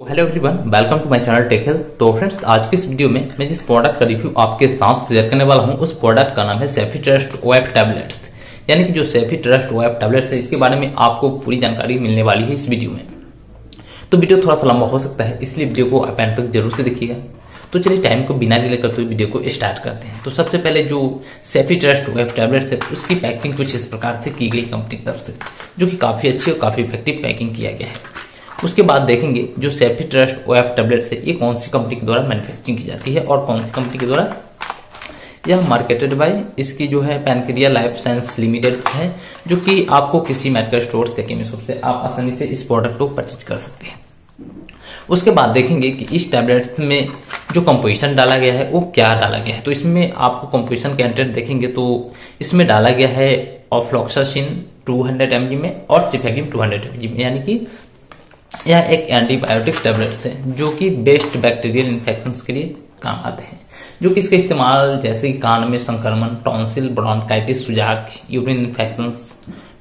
Hello everyone welcome to my channel tech health तो friends आज की इस वीडियो में मैं जिस प्रोडक्ट का रिव्यू आपके साथ शेयर करने वाला हूँ, उस प्रोडक्ट का नाम है सेफी ट्रस्ट वेब टैबलेट्स यानी कि जो सेफी ट्रस्ट वेब टैबलेट्स है, इसके बारे में आपको पूरी जानकारी मिलने वाली है इस वीडियो में। तो वीडियो थोड़ा सा लंबा हो सकता है, इसलिए वीडियो को आप एंड तक ज़रूर से देखिएगा। तो चलिए टाइम को बिना डिले करते हुए वीडियो को स्टार्ट करते हैं। तो सबसे पहले जो सेफी ट्रस्ट वेब टैबलेट्स है, उसकी पैकिंग कुछ इस प्रकार से की गई कंपनी की तरफ़ से, जो कि काफ़ी अच्छी और काफ़ी इफ़ेक्टिव पैकिंग किया गया है। उसके बाद देखेंगे जो सेफी ट्रस्ट वेब टेबलेट्स है ये कौन सी कंपनी के द्वारा मैन्युफैक्चरिंग की जाती है और कौन सी कंपनी के द्वारा यह मार्केटेड बाय इसकी जो है पैनक्रिया लाइफ साइंस लिमिटेड है, जो कि आपको किसी मेडिकल स्टोर से केमिस्ट से आप आसानी से इस प्रोडक्ट को परचेज कर सकते हैं। उसके बाद देखेंगे कि इस टैबलेट में जो कंपोजिशन डाला गया है, वो क्या डाला गया है। तो इसमें आपको कंपोजिशन कैंटेट देखेंगे तो इसमें डाला गया है ऑफ्लॉक्सासिन 200 हंड्रेड में और सिफेगिम 200 हंड्रेड में, यानी कि यह एक एंटीबायोटिक टेबलेट्स है, जो कि बेस्ट बैक्टीरियल इन्फेक्शन के लिए काम आते हैं, जो कि इसका इस्तेमाल जैसे कि कान में संक्रमण, टॉन्सिल, ब्रोंकाइटिस, सुजाक, यूरिन इन्फेक्शन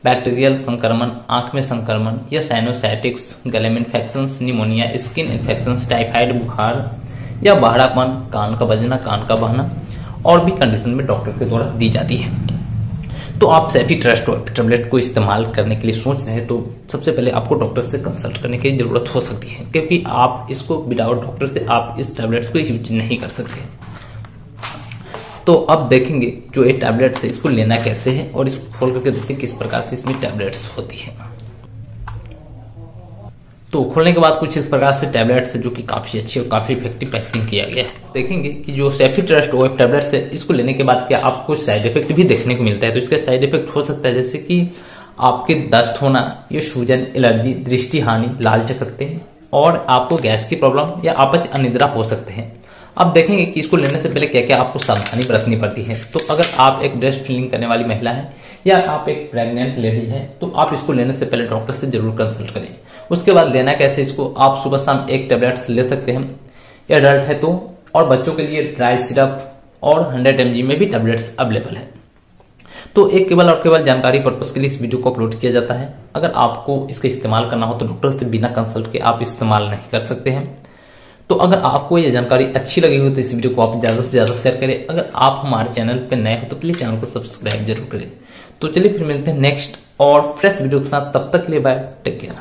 बैक्टीरियल संक्रमण, आँख में संक्रमण या साइनोसाइटिक्स, गले में infection pneumonia, skin infection typhoid, बुखार या बहरापन, कान का बजना, कान का बहना और भी कंडीशन में डॉक्टर के द्वारा दी जाती है। तो आप सेफी ट्रस्ट टेबलेट को इस्तेमाल करने के लिए सोच रहे हैं तो सबसे पहले आपको डॉक्टर से कंसल्ट करने की ज़रूरत हो सकती है, क्योंकि आप इसको विदाउट डॉक्टर से आप इस टैबलेट को यूज़ नहीं कर सकते। तो अब देखेंगे जो ये टैबलेट्स है, इसको लेना कैसे है और इसको खोल करके देखते हैं किस प्रकार से इसमें टैबलेट्स होती है। तो खोलने के बाद कुछ इस प्रकार से टैबलेट्स है जो कि काफ़ी अच्छी और काफ़ी इफ़ेक्टिव पैकिंग किया गया है। देखेंगे कि जो सेफ्टी ट्रस्ट वेब टैबलेट्स है, इसको लेने के बाद क्या आपको साइड इफ़ेक्ट भी देखने को मिलता है? तो इसका साइड इफ़ेक्ट हो सकता है जैसे कि आपके दस्त होना, या सूजन, एलर्जी दृष्टि हानि लाल चकते हैं, और आपको गैस की प्रॉब्लम या आपच अनिद्रा हो सकते हैं। अब देखेंगे कि इसको लेने से पहले क्या क्या आपको सावधानी बरतनी पड़ती है। तो अगर आप एक ब्रेस्ट फीलिंग करने वाली महिला है, या आप एक प्रेग्नेंट लेडी है तो आप इसको लेने से पहले डॉक्टर से ज़रूर कंसल्ट करें। उसके बाद लेना कैसे इसको? आप सुबह शाम एक टेबलेट्स ले सकते हैं। एडल्ट है तो और बच्चों के लिए ड्राई सिरप और हंड्रेड एम में भी टेबलेट्स अवेलेबल है। तो एक केवल और केवल जानकारी पर्पज के लिए इस वीडियो को अपलोड किया जाता है। अगर आपको इसका इस्तेमाल करना हो तो डॉक्टर से बिना कंसल्ट के आप इस्तेमाल नहीं कर सकते हैं। तो अगर आपको ये जानकारी अच्छी लगी हो तो इस वीडियो को आप ज़्यादा से ज़्यादा शेयर करें। अगर आप हमारे चैनल पर नए हो तो प्लीज़ चैनल को सब्सक्राइब ज़रूर करें। तो चलिए फिर मिलते हैं नेक्स्ट और फ्रेश वीडियो के साथ। तब तक के लिए बाय टेक केयर